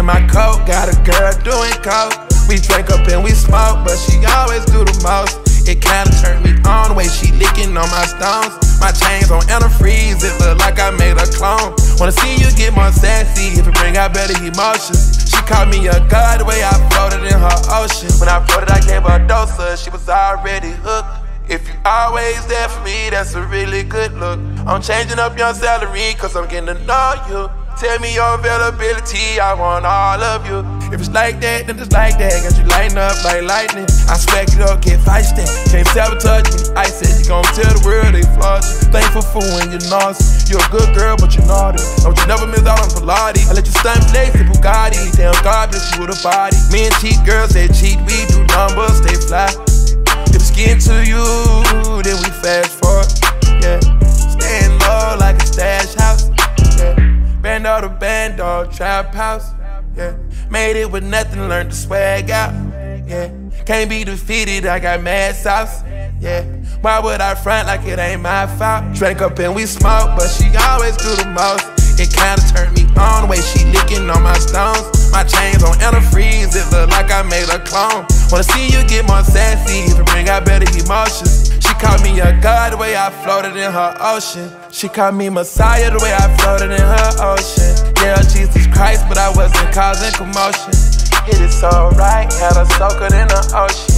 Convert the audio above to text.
in my coat. Got a girl doing coke. We drink up and we smoke, but she always do the most. It kinda turned me on the way she licking on my stones. My chains on antifreeze, it look like I made a clone. Wanna see you get more sassy if it bring out better emotions. She called me a god the way I floated in her ocean. When I floated, I gave her a dose of, she was already hooked. If you always there for me, that's a really good look. I'm changing up your salary, cause I'm getting to know you. Tell me your availability, I want all of you. If it's like that, then it's like that. Got you lighting up like lightning. I smack it up, get feisty. Can't sabotage me. I said you gon' tell the world they flaws. Thankful for when you're nauseous. You're a good girl, but you're naughty. Don't you never miss out on Pilates. I let you stunt flex in Bugatti. Damn God bless you with a body. Me and cheat girls, they cheat. We do numbers, they fly. Band dog, trap house. Yeah. Made it with nothing, learned to swag out. Yeah. Can't be defeated, I got mad sauce. Yeah. Why would I front like it ain't my fault? Drank up and we smoke, but she always do the most. It kinda turned me on the way she licking on my stones. My chains on antifreeze, it look like I made a clone. Wanna see you get more sassy, even bring out better emotions. She called me a god the way I floated in her ocean. She called me Messiah the way I floated in her ocean. Causing commotion. It so right, had her soaking in the ocean.